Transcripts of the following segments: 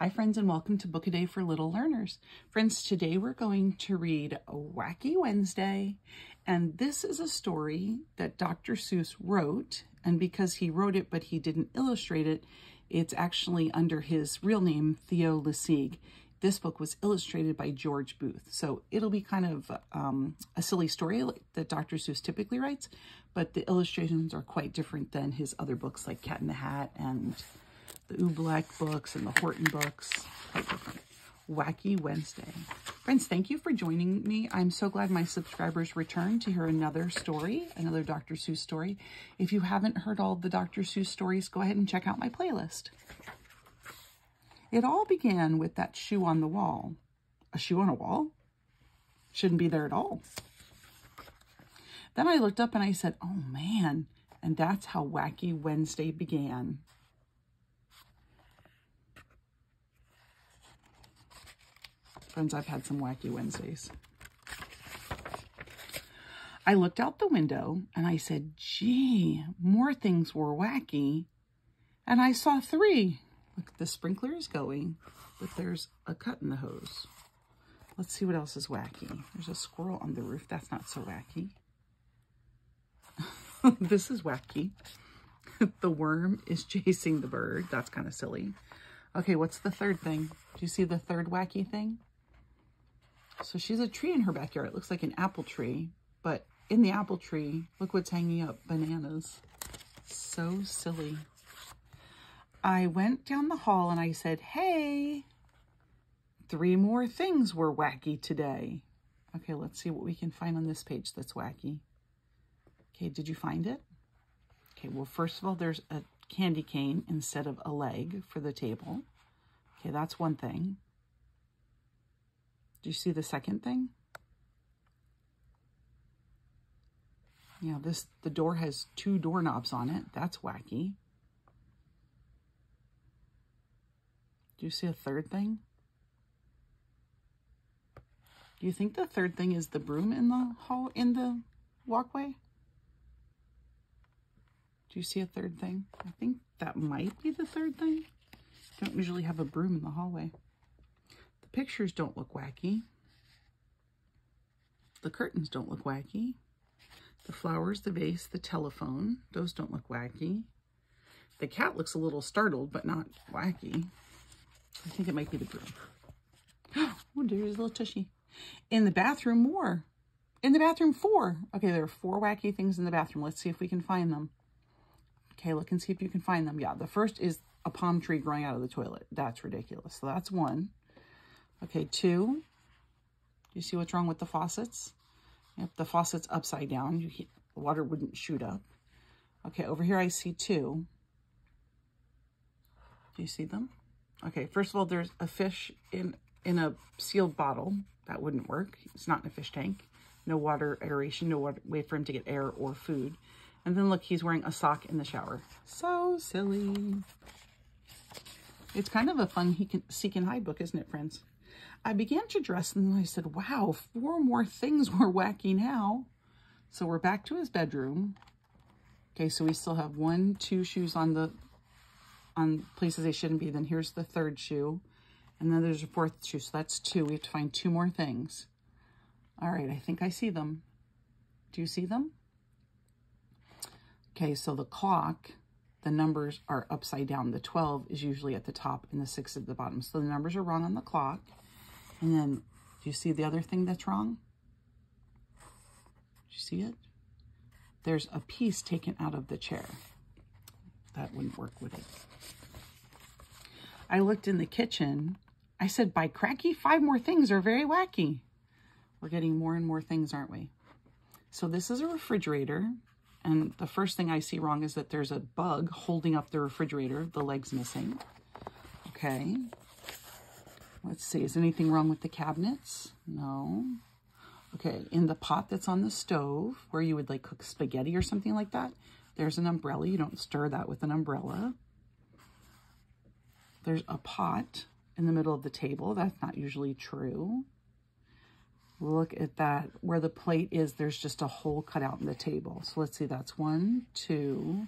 Hi friends and welcome to Book a Day for Little Learners. Friends, today we're going to read Wacky Wednesday and this is a story that Dr. Seuss wrote and because he wrote it but he didn't illustrate it, it's actually under his real name, Theo LeSieg. This book was illustrated by George Booth, so it'll be kind of um, a silly story that Dr. Seuss typically writes, but the illustrations are quite different than his other books like Cat in the Hat and the Oobleck books and the Horton books. Wacky Wednesday. Friends, thank you for joining me. I'm so glad my subscribers returned to hear another story, another Dr. Seuss story. If you haven't heard all the Dr. Seuss stories, go ahead and check out my playlist. It all began with that shoe on the wall. A shoe on a wall? Shouldn't be there at all. Then I looked up and I said, oh man, and that's how Wacky Wednesday began. I've had some wacky Wednesdays. I looked out the window and I said, gee, more things were wacky. And I saw three. Look, the sprinkler is going, but there's a cut in the hose. Let's see what else is wacky. There's a squirrel on the roof. That's not so wacky. this is wacky. the worm is chasing the bird. That's kind of silly. Okay, what's the third thing? Do you see the third wacky thing? So she's a tree in her backyard. It looks like an apple tree, but in the apple tree, look what's hanging up, bananas. So silly. I went down the hall and I said, hey, three more things were wacky today. Okay, let's see what we can find on this page that's wacky. Okay, did you find it? Okay, well, first of all, there's a candy cane instead of a leg for the table. Okay, that's one thing. Do you see the second thing? Yeah, this the door has two doorknobs on it. That's wacky. Do you see a third thing? Do you think the third thing is the broom in the hall in the walkway? Do you see a third thing? I think that might be the third thing. Don't usually have a broom in the hallway. The pictures don't look wacky. The curtains don't look wacky. The flowers, the vase, the telephone, those don't look wacky. The cat looks a little startled, but not wacky. I think it might be the broom. Oh, there's a little tushy. In the bathroom, more. In the bathroom, four. Okay, there are four wacky things in the bathroom. Let's see if we can find them. Okay, look and see if you can find them. Yeah, the first is a palm tree growing out of the toilet. That's ridiculous. So that's one. Okay, two. Do you see what's wrong with the faucets? Yep, the faucet's upside down. You, the water wouldn't shoot up. Okay, over here I see two. Do you see them? Okay, first of all, there's a fish in, in a sealed bottle. That wouldn't work. It's not in a fish tank. No water aeration, no water, way for him to get air or food. And then look, he's wearing a sock in the shower. So silly. It's kind of a fun he can seek and hide book, isn't it, friends? I began to dress and I said, wow, four more things were wacky now. So we're back to his bedroom. Okay, so we still have one, two shoes on the on places they shouldn't be. Then here's the third shoe. And then there's a fourth shoe. So that's two. We have to find two more things. All right, I think I see them. Do you see them? Okay, so the clock, the numbers are upside down. The 12 is usually at the top and the 6 at the bottom. So the numbers are wrong on the clock. And then, do you see the other thing that's wrong? Do you see it? There's a piece taken out of the chair. That wouldn't work, would it? I looked in the kitchen. I said, by cracky, five more things are very wacky. We're getting more and more things, aren't we? So this is a refrigerator. And the first thing I see wrong is that there's a bug holding up the refrigerator. The leg's missing. Okay. Let's see, is anything wrong with the cabinets? No. Okay, in the pot that's on the stove, where you would like cook spaghetti or something like that, there's an umbrella. You don't stir that with an umbrella. There's a pot in the middle of the table. That's not usually true. Look at that. Where the plate is, there's just a hole cut out in the table. So let's see, that's one, two,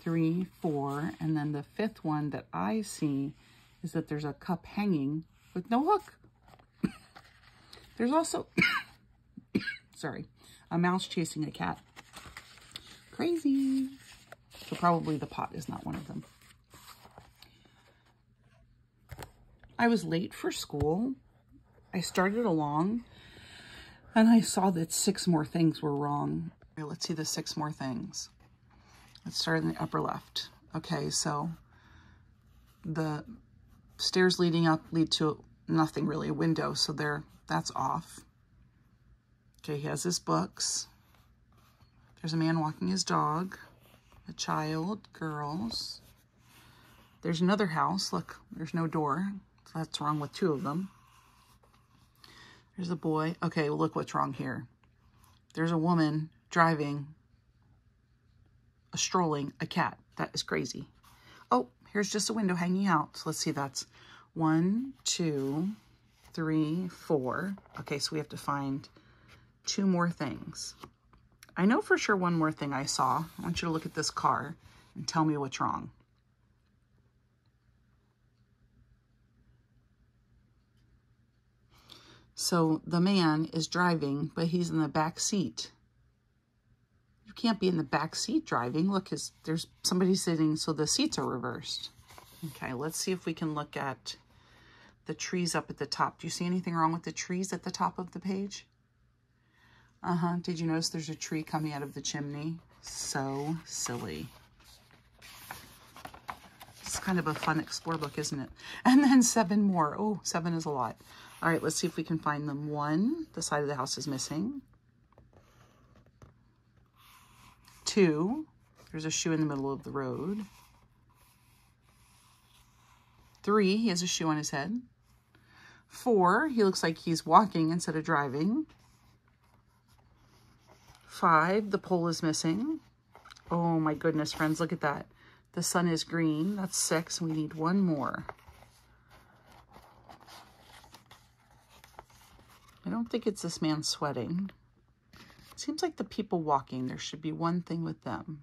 three, four. And then the fifth one that I see is that there's a cup hanging with no hook. there's also, sorry, a mouse chasing a cat. Crazy. So probably the pot is not one of them. I was late for school. I started along and I saw that six more things were wrong. Okay, let's see the six more things. Let's start in the upper left. Okay, so the stairs leading up lead to nothing really, a window, so there, that's off. Okay, he has his books. There's a man walking his dog, a child, girls. There's another house. Look, there's no door. So that's wrong with two of them. There's a boy. Okay, well, look what's wrong here. There's a woman driving, a strolling, a cat. That is crazy. Oh, here's just a window hanging out. So let's see, that's one, two, three, four. Okay, so we have to find two more things. I know for sure one more thing I saw. I want you to look at this car and tell me what's wrong. So the man is driving, but he's in the back seat. You can't be in the back seat driving. Look, his, there's somebody sitting, so the seats are reversed. Okay, let's see if we can look at the trees up at the top. Do you see anything wrong with the trees at the top of the page? Uh-huh. Did you notice there's a tree coming out of the chimney? So silly. It's kind of a fun explore book, isn't it? And then seven more. Oh, seven is a lot. All right, let's see if we can find them. One, the side of the house is missing. Two, there's a shoe in the middle of the road. Three, he has a shoe on his head. Four, he looks like he's walking instead of driving. Five, the pole is missing. Oh my goodness, friends, look at that. The sun is green. That's six. We need one more. I don't think it's this man sweating. It seems like the people walking, there should be one thing with them.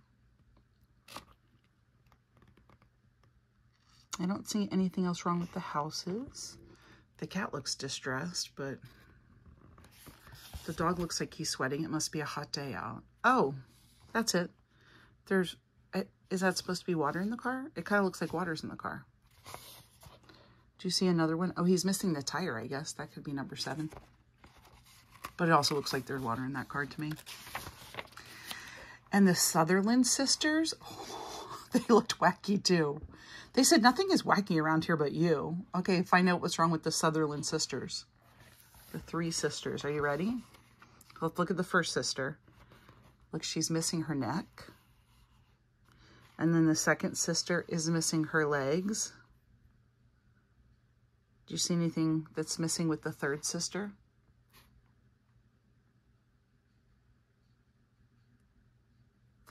I don't see anything else wrong with the houses. The cat looks distressed, but the dog looks like he's sweating. It must be a hot day out. Oh, that's it. There's, eh, is that supposed to be water in the car? It kind of looks like water's in the car. Do you see another one? Oh, he's missing the tire, I guess. That could be number seven. But it also looks like there's water in that card to me. And the Sutherland sisters, oh, they looked wacky too. They said, nothing is wacky around here but you. Okay, find out what's wrong with the Sutherland sisters. The three sisters. Are you ready? Let's look at the first sister. Look, she's missing her neck. And then the second sister is missing her legs. Do you see anything that's missing with the third sister?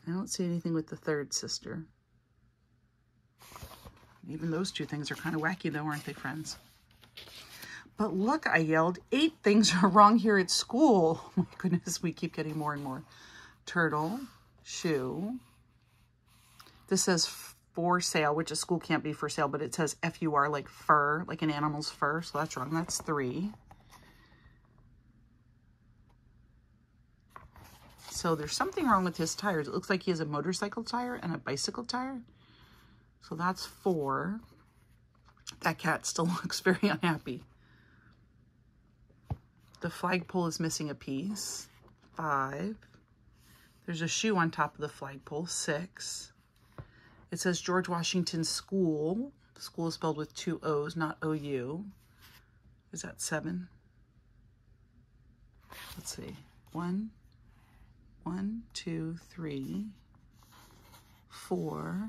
I don't see anything with the third sister. Even those two things are kind of wacky though, aren't they, friends? But look, I yelled, eight things are wrong here at school. Oh my goodness, we keep getting more and more. Turtle, shoe. This says for sale, which a school can't be for sale, but it says F-U-R, like fur, like an animal's fur. So that's wrong. That's three. So there's something wrong with his tires. It looks like he has a motorcycle tire and a bicycle tire. So that's four. That cat still looks very unhappy. The flagpole is missing a piece. Five. There's a shoe on top of the flagpole. Six. It says George Washington School. School is spelled with two O's, not O-U. Is that seven? Let's see. One, one, two, three, four,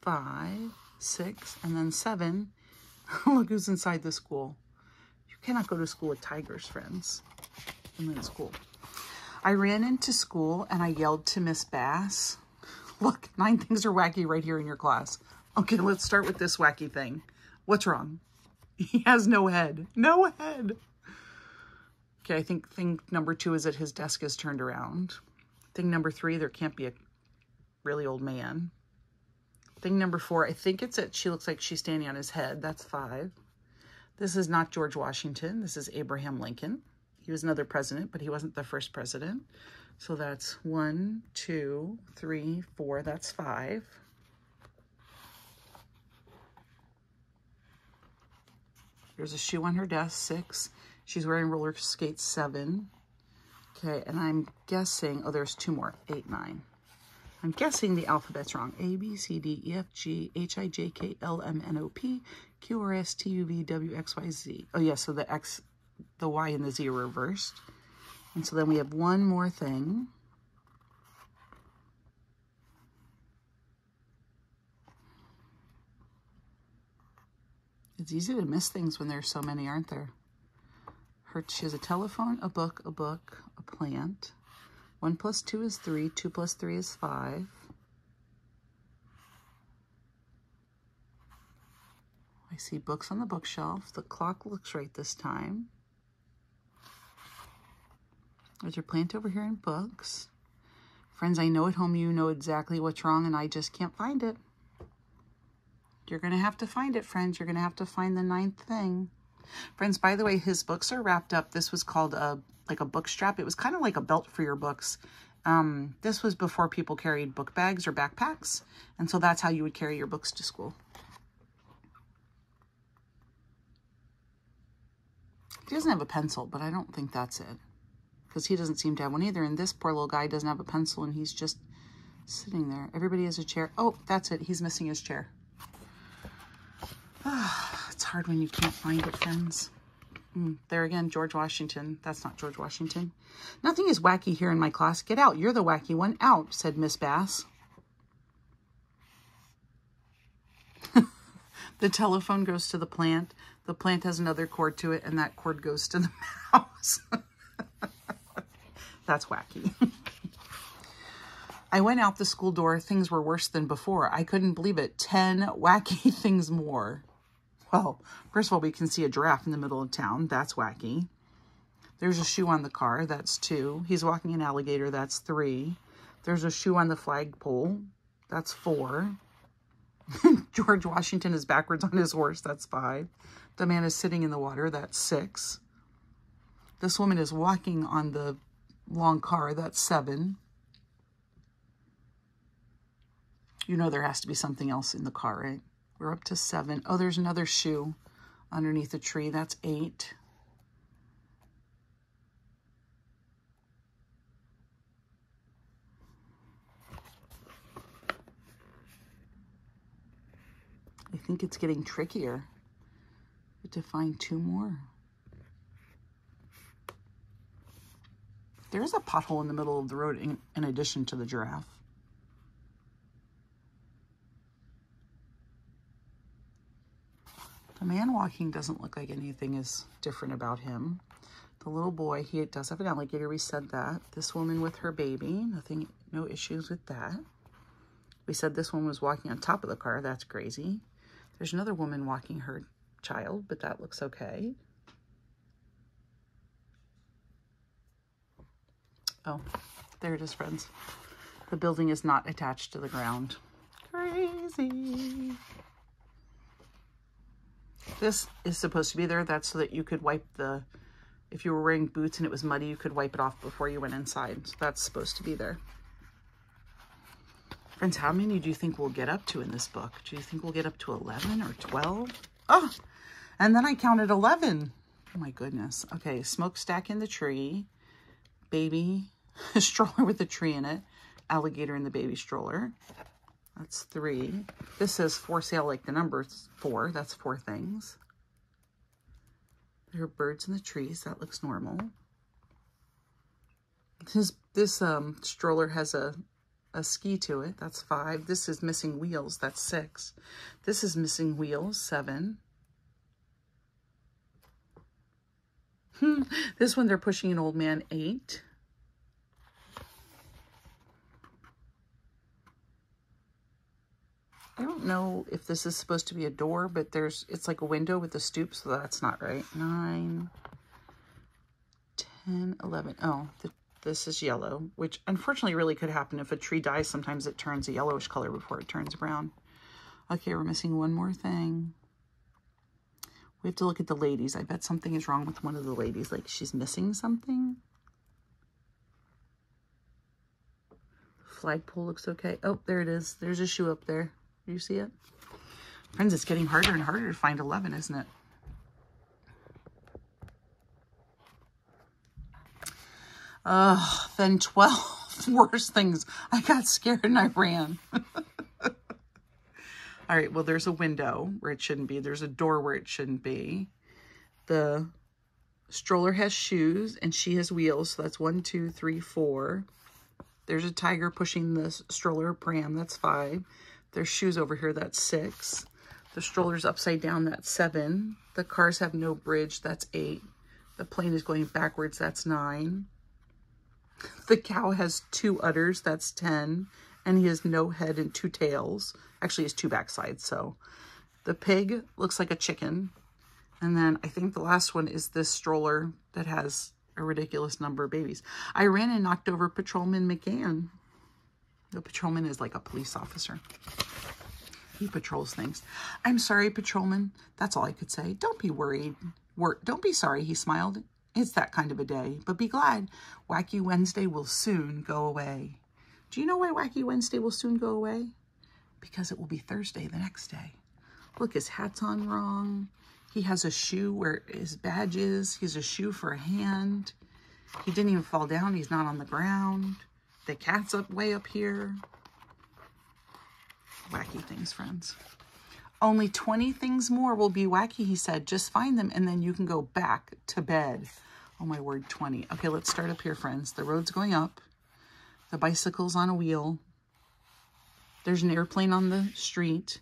five, six, and then seven. Look who's inside the school. You cannot go to school with tigers, friends. in the school. I ran into school and I yelled to Miss Bass. Look, nine things are wacky right here in your class. Okay, let's start with this wacky thing. What's wrong? He has no head. No head. Okay, I think thing number two is that his desk is turned around. Thing number three, there can't be a really old man. Thing number four, I think it's that she looks like she's standing on his head. That's five. This is not George Washington. This is Abraham Lincoln. He was another president, but he wasn't the first president. So that's one, two, three, four. That's five. There's a shoe on her desk, six. She's wearing roller skates, seven. Okay, and I'm guessing, oh, there's two more, eight, nine. I'm guessing the alphabet's wrong. A, B, C, D, E, F, G, H, I, J, K, L, M, N, O, P, Q, R, S, T, U, V, W, X, Y, Z. Oh, yeah, so the X, the Y and the Z are reversed. And so then we have one more thing. It's easy to miss things when there's so many, aren't there? Her, she has a telephone, a book, a book, a plant. 1 plus 2 is 3. 2 plus 3 is 5. I see books on the bookshelf. The clock looks right this time. There's your plant over here in books. Friends, I know at home you know exactly what's wrong and I just can't find it. You're going to have to find it, friends. You're going to have to find the ninth thing. Friends, by the way, his books are wrapped up. This was called a like a book strap. It was kind of like a belt for your books. Um, this was before people carried book bags or backpacks. And so that's how you would carry your books to school. He doesn't have a pencil, but I don't think that's it. Because he doesn't seem to have one either. And this poor little guy doesn't have a pencil and he's just sitting there. Everybody has a chair. Oh, that's it. He's missing his chair. it's hard when you can't find it, friends. Mm, there again, George Washington. That's not George Washington. Nothing is wacky here in my class. Get out. You're the wacky one. Out, said Miss Bass. the telephone goes to the plant. The plant has another cord to it, and that cord goes to the mouse. That's wacky. I went out the school door. Things were worse than before. I couldn't believe it. Ten wacky things more. Well, first of all, we can see a giraffe in the middle of town. That's wacky. There's a shoe on the car. That's two. He's walking an alligator. That's three. There's a shoe on the flagpole. That's four. George Washington is backwards on his horse. That's five. The man is sitting in the water. That's six. This woman is walking on the long car. That's seven. You know there has to be something else in the car, right? We're up to seven. Oh, there's another shoe underneath the tree. That's eight. I think it's getting trickier to find two more. There's a pothole in the middle of the road in, in addition to the giraffe. The man walking doesn't look like anything is different about him. The little boy, he does have an alligator, we said that. This woman with her baby, nothing, no issues with that. We said this one was walking on top of the car, that's crazy. There's another woman walking her child, but that looks okay. Oh, there it is, friends. The building is not attached to the ground. Crazy. This is supposed to be there. That's so that you could wipe the, if you were wearing boots and it was muddy, you could wipe it off before you went inside. So that's supposed to be there. Friends, how many do you think we'll get up to in this book? Do you think we'll get up to 11 or 12? Oh, and then I counted 11. Oh my goodness. Okay, smokestack in the tree, baby, stroller with a tree in it, alligator in the baby stroller, that's three. This says for sale like the number four. That's four things. There are birds in the trees. That looks normal. This, this um, stroller has a, a ski to it. That's five. This is missing wheels. That's six. This is missing wheels. Seven. Hmm. This one, they're pushing an old man. Eight. I don't know if this is supposed to be a door, but there's it's like a window with a stoop, so that's not right. 9, 10, 11. Oh, the, this is yellow, which unfortunately really could happen. If a tree dies, sometimes it turns a yellowish color before it turns brown. Okay, we're missing one more thing. We have to look at the ladies. I bet something is wrong with one of the ladies. Like she's missing something. Flagpole looks okay. Oh, there it is. There's a shoe up there. You see it? Friends, it's getting harder and harder to find 11, isn't it? Uh, then 12 worse things. I got scared and I ran. All right, well, there's a window where it shouldn't be. There's a door where it shouldn't be. The stroller has shoes and she has wheels. So that's one, two, three, four. There's a tiger pushing the stroller pram. That's five. There's shoes over here. That's six. The stroller's upside down. That's seven. The cars have no bridge. That's eight. The plane is going backwards. That's nine. The cow has two udders. That's 10 and he has no head and two tails. Actually, he has two backsides, so. The pig looks like a chicken. And then I think the last one is this stroller that has a ridiculous number of babies. I ran and knocked over Patrolman McGann. The patrolman is like a police officer. He patrols things. I'm sorry, patrolman. That's all I could say. Don't be worried. Wor don't be sorry, he smiled. It's that kind of a day, but be glad. Wacky Wednesday will soon go away. Do you know why Wacky Wednesday will soon go away? Because it will be Thursday the next day. Look, his hat's on wrong. He has a shoe where his badge is. He has a shoe for a hand. He didn't even fall down. He's not on the ground. The cat's up way up here. Wacky things, friends. Only 20 things more will be wacky, he said. Just find them and then you can go back to bed. Oh my word, 20. Okay, let's start up here, friends. The road's going up. The bicycle's on a wheel. There's an airplane on the street.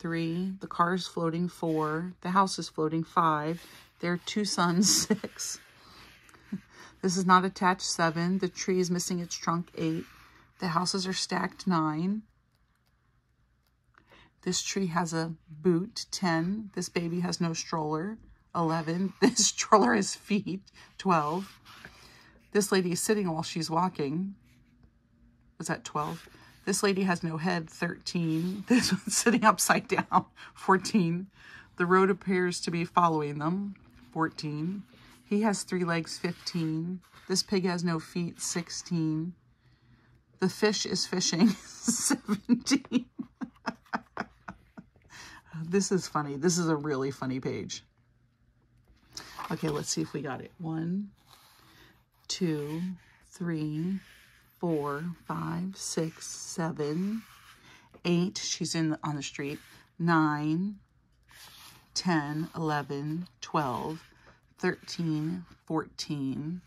Three. The car is floating. Four. The house is floating. Five. There are two suns. Six. This is not attached. Seven. The tree is missing its trunk. Eight. The houses are stacked. Nine. This tree has a boot. Ten. This baby has no stroller. Eleven. This stroller has feet. Twelve. This lady is sitting while she's walking was that 12? This lady has no head, 13. This one's sitting upside down, 14. The road appears to be following them, 14. He has three legs, 15. This pig has no feet, 16. The fish is fishing, 17. this is funny. This is a really funny page. Okay, let's see if we got it. One, two, three, four, five, six, seven, eight. She's in on the street. Nine, 10, 11, 12, 13, 14,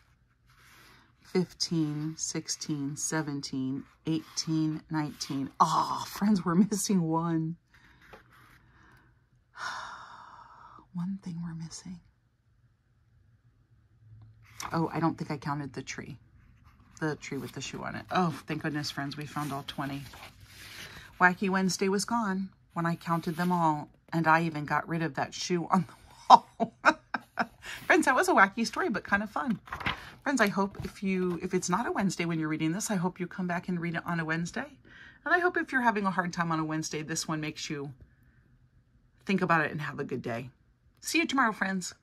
15, 16, 17, 18, 19. Oh, friends, we're missing one. one thing we're missing. Oh, I don't think I counted the tree the tree with the shoe on it. Oh, thank goodness, friends, we found all 20. Wacky Wednesday was gone when I counted them all, and I even got rid of that shoe on the wall. Friends, that was a wacky story, but kind of fun. Friends, I hope if you if it's not a Wednesday when you're reading this, I hope you come back and read it on a Wednesday. And I hope if you're having a hard time on a Wednesday, this one makes you think about it and have a good day. See you tomorrow, friends.